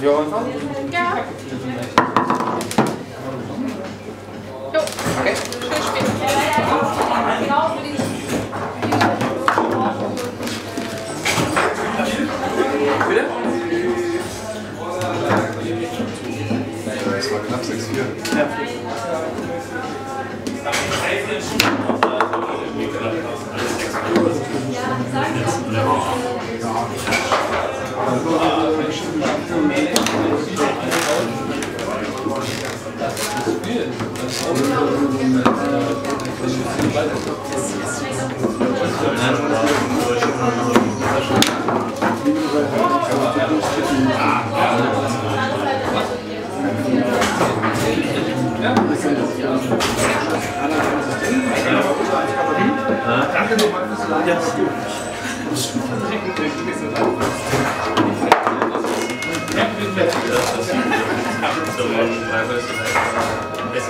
Ja. Jo. Okay. Schön spät. Genau für die. Bitte? Das war knapp 6-4. Ja.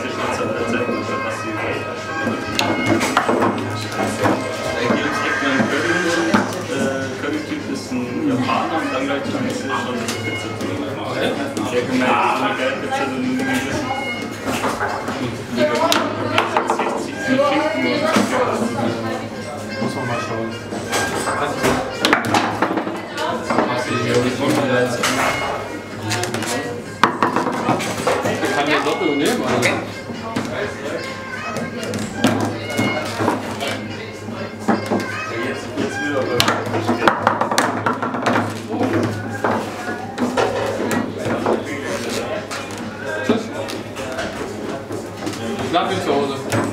Curry-Typ Muss man mal schauen. Schlaf ich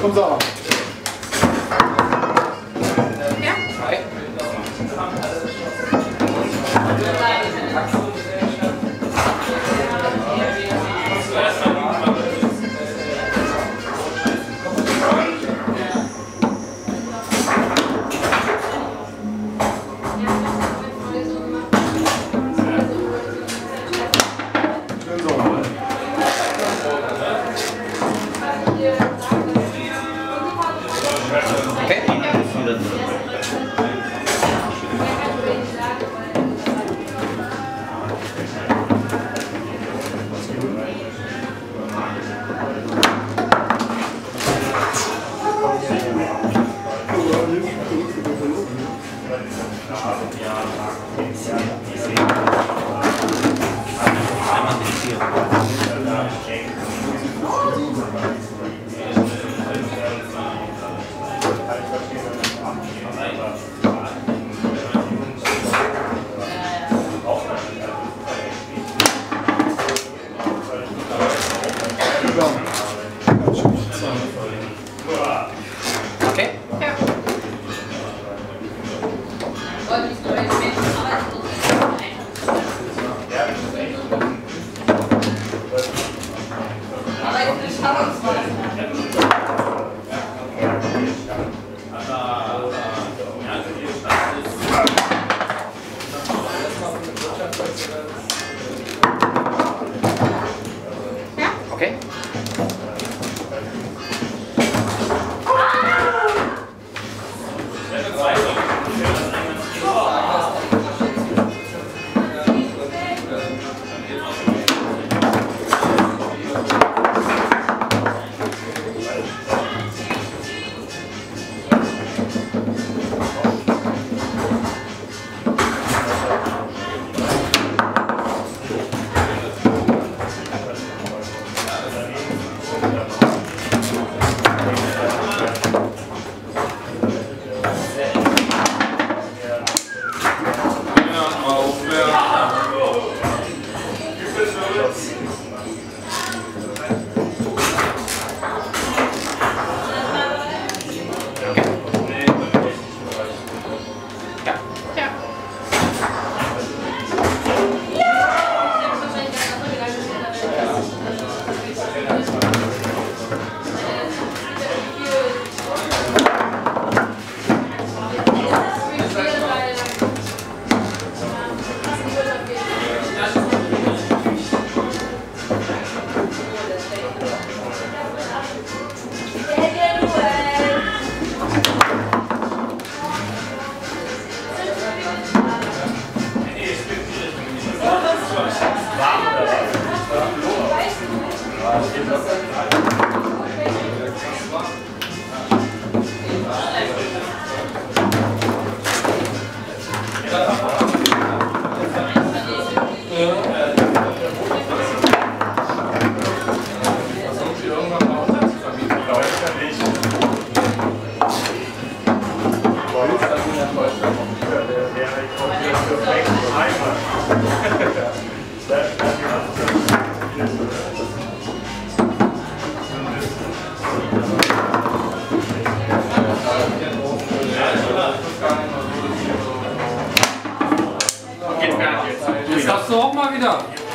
comes on. Yeah. Right. 真的。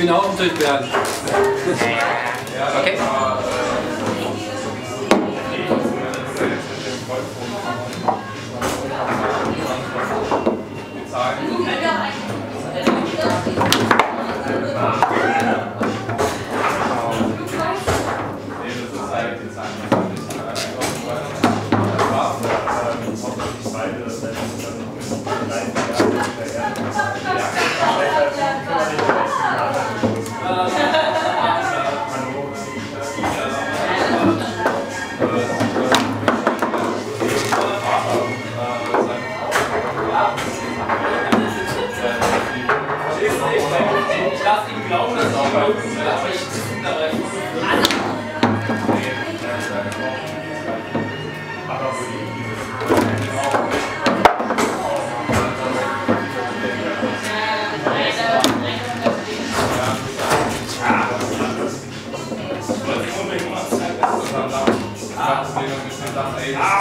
bin auch ein Triebwerk. Okay. Thank Christ.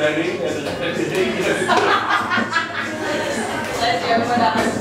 standing and a Let's everyone else.